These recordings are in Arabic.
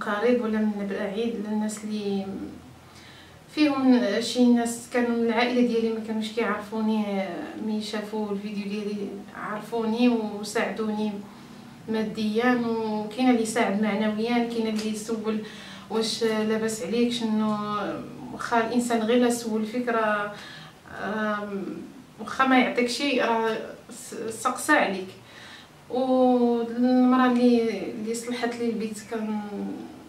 قريب ولا من بعيد للناس اللي فيهم شي ناس كانوا من العائلة ديالي ما كانوش كيعرفوني مي شافوا الفيديو ديالي عرفوني وساعدوني ماديا وكاين اللي يساعد معنويا كاين اللي يسول واش لاباس عليك شنو واخا الإنسان غير لا سول فيك راه واخا ما يعطيك شي راه سقسى عليك. والمرأة اللي اللي صلحت لي البيت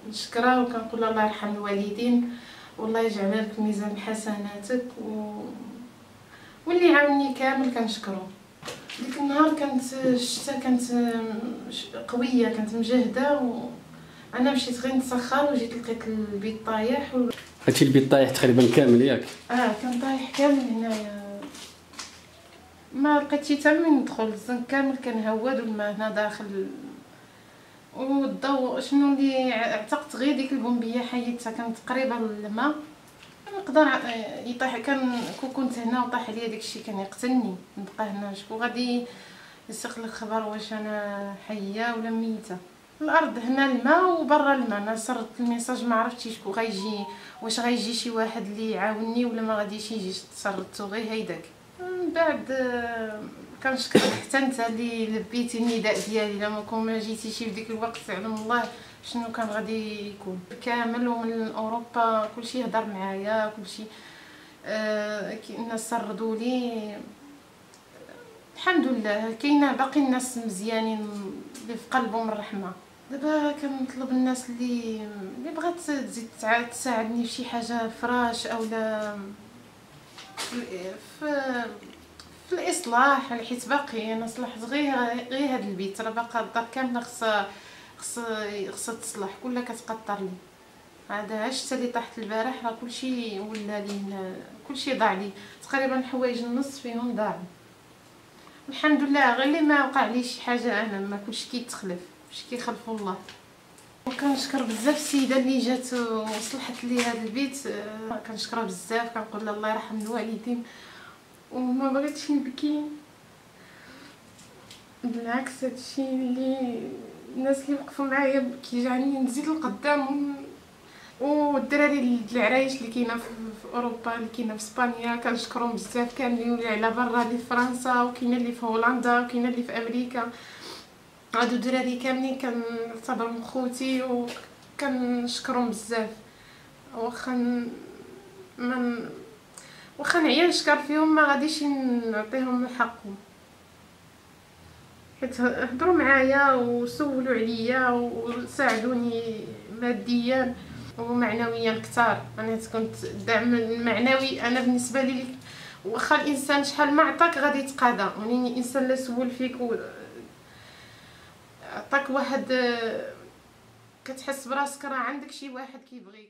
كنشكرها وكنقول الله يرحم الوالدين والله يجعلها لك ميزان حسناتك و... واللي عاوني كامل كنشكرو ديك النهار كانت الشتا كانت قوية كانت مجهدة و أنا مشيت غير نتسخر وجيت لقيت البيت طايح و... هادشي البيت طايح تقريبا كامل ياك؟ آه كان طايح كامل هنايا. ما لقيت حتى من ندخل الزنك كامل كان هواد والماء هنا داخل. والضوء شنو اللي اعتقت غير ديك البومبية حيدتها كانت قريبة للماء. نقدر يطيح كان كو كنت هنا وطاح عليا داكشي كان يقتلني. نبقى هنا شكون غادي يسق لك خبر واش أنا حية ولا ميتة. الأرض هنا الماء وبرا الماء. أنا صرت الميساج ما عرفتش شكون غيجي واش غيجي شي واحد اللي يعاونني ولا ما غاديش يجي. تصرفتو غير هيداك. من بعد كنشكر حتى انت اللي لبيتي النداء ديالي. إلا ما كون ما جيتيش في ديك الوقت يعلم الله شنو كان غادي يكون. كامل ومن أوروبا كلشي هضر معايا كلشي آه الناس سردوا لي. الحمد لله كاينة باقي الناس مزيانين اللي في قلبهم الرحمة. دابا كنطلب الناس اللي اللي بغات تزيد تساعدني في شي حاجة فراش اولا في في الإصلاح حيت باقي أنا صلحت غير غير هذا البيت. راه باقا الدار كاملة خصها خصها خصها تصلح كلها كتقطر لي. هذا عشت اللي طاحت البارح راه كلشي ولا لي كلشي ضاع لي. تقريبا حوايج النص فيهم ضاعوا. الحمد لله غير اللي ما وقع لي شي حاجة أنا ما كلشي كيتخلف كلشي كيخلفوا الله. وكنشكر بزاف السيدة اللي جات وصلحت لي هذا البيت. كنشكرها بزاف كنقول الله يرحم الوالدين. وما بغيتش نبكي. بالعكس هادشي اللي الناس اللي وقفوا معايا كيجعلني نزيد لقدام والدراري العرايش اللي كاينة في أوروبا اللي كاينة في إسبانيا كنشكرهم بزاف. كاملين واللي على برا اللي في فرنسا وكاينة اللي في هولندا وكاينة اللي في أمريكا. هادو الدراري كاملين كنعتبرهم خوتي وكنشكرهم بزاف. واخا من واخا نعيا نشكر فيهم ما غاديش نعطيهم حقهم. حيت هضروا معايا وسولوا عليا وساعدوني ماديا ومعنويا كثار أنا كنت الدعم المعنوي أنا بالنسبة لي واخا الإنسان شحال ما عطاك غادي يتقاضى. يعني الانسان لا سول فيك و عطاك واحد كتحس براسك راه عندك شي واحد كيبغيك.